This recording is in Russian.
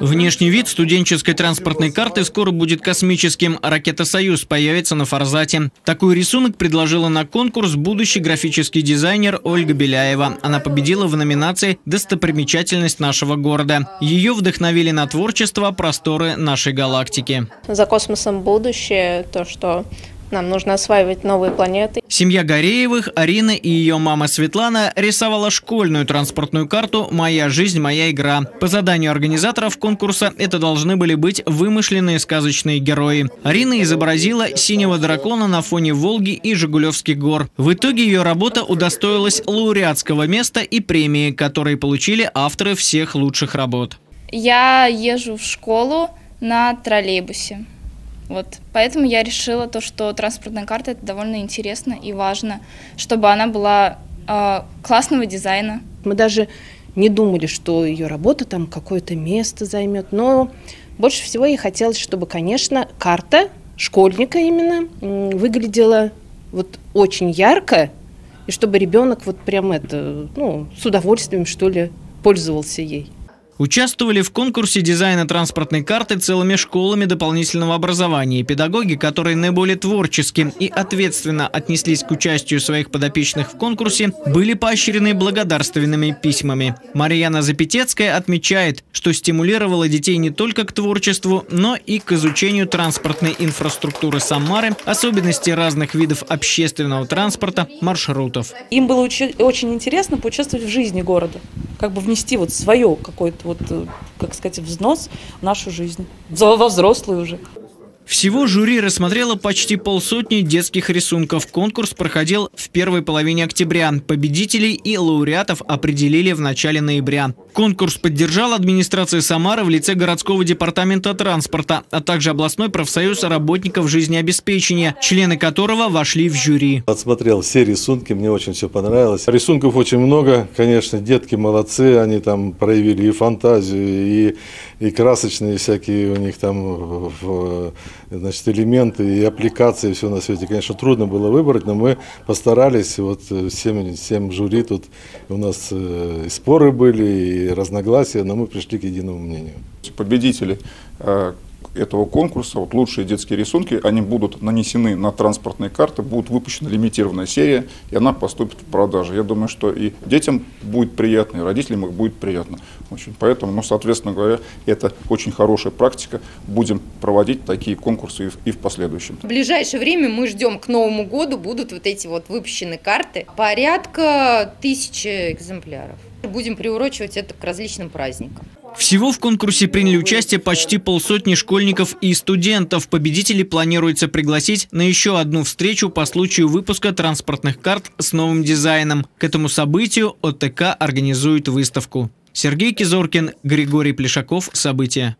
Внешний вид студенческой транспортной карты скоро будет космическим. Ракета «Союз» появится на Форзате. Такой рисунок предложила на конкурс будущий графический дизайнер Ольга Беляева. Она победила в номинации «Достопримечательность нашего города». Ее вдохновили на творчество просторы нашей галактики. За космосом будущее, то, что нам нужно осваивать новые планеты. Семья Гореевых, Арина и ее мама Светлана рисовала школьную транспортную карту «Моя жизнь, моя игра». По заданию организаторов конкурса это должны были быть вымышленные сказочные герои. Арина изобразила синего дракона на фоне Волги и Жигулевских гор. В итоге ее работа удостоилась лауреатского места и премии, которые получили авторы всех лучших работ. Я езжу в школу на троллейбусе. Вот, поэтому я решила то, что транспортная карта это довольно интересно и важно, чтобы она была э, классного дизайна. Мы даже не думали, что ее работа там какое-то место займет, но больше всего ей хотелось, чтобы, конечно, карта школьника именно выглядела вот очень ярко, и чтобы ребенок вот прям это, ну, с удовольствием, что ли, пользовался ей. Участвовали в конкурсе дизайна транспортной карты целыми школами дополнительного образования. Педагоги, которые наиболее творчески и ответственно отнеслись к участию своих подопечных в конкурсе, были поощрены благодарственными письмами. Марьяна Запитецкая отмечает, что стимулировала детей не только к творчеству, но и к изучению транспортной инфраструктуры Самары, особенностей разных видов общественного транспорта, маршрутов. Им было очень интересно поучаствовать в жизни города как бы внести вот свое какое-то вот, э, как сказать, взнос в нашу жизнь, во взрослую уже. Всего жюри рассмотрело почти полсотни детских рисунков. Конкурс проходил в первой половине октября. Победителей и лауреатов определили в начале ноября. Конкурс поддержал администрация Самары в лице городского департамента транспорта, а также областной профсоюз работников жизнеобеспечения, члены которого вошли в жюри. Отсмотрел все рисунки, мне очень все понравилось. Рисунков очень много, конечно, детки молодцы, они там проявили и фантазию, и, и красочные всякие у них там значит, элементы и аппликации, все на свете. Конечно, трудно было выбрать, но мы постарались, вот всем, всем жюри тут у нас э, и споры были, и разногласия, но мы пришли к единому мнению. Победители э, этого конкурса, вот лучшие детские рисунки, они будут нанесены на транспортные карты, будет выпущена лимитированная серия, и она поступит в продажу. Я думаю, что и детям будет приятно, и родителям их будет приятно. Очень. Поэтому, ну, соответственно говоря, это очень хорошая практика. Будем проводить такие конкурсы и в, и в последующем. В ближайшее время мы ждем к Новому году будут вот эти вот выпущены карты. Порядка тысячи экземпляров. Будем приурочивать это к различным праздникам. Всего в конкурсе приняли участие почти полсотни школьников и студентов. Победителей планируется пригласить на еще одну встречу по случаю выпуска транспортных карт с новым дизайном. К этому событию ОТК организует выставку. Сергей Кизоркин, Григорий Плешаков. События.